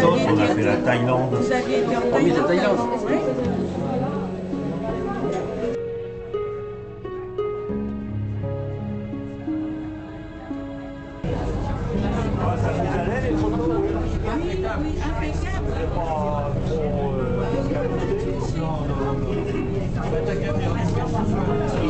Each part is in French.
on a fait la Thaïlande. Vous aviez été en oh, Thaïlande, la Thaïlande. Impeccable.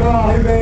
amen.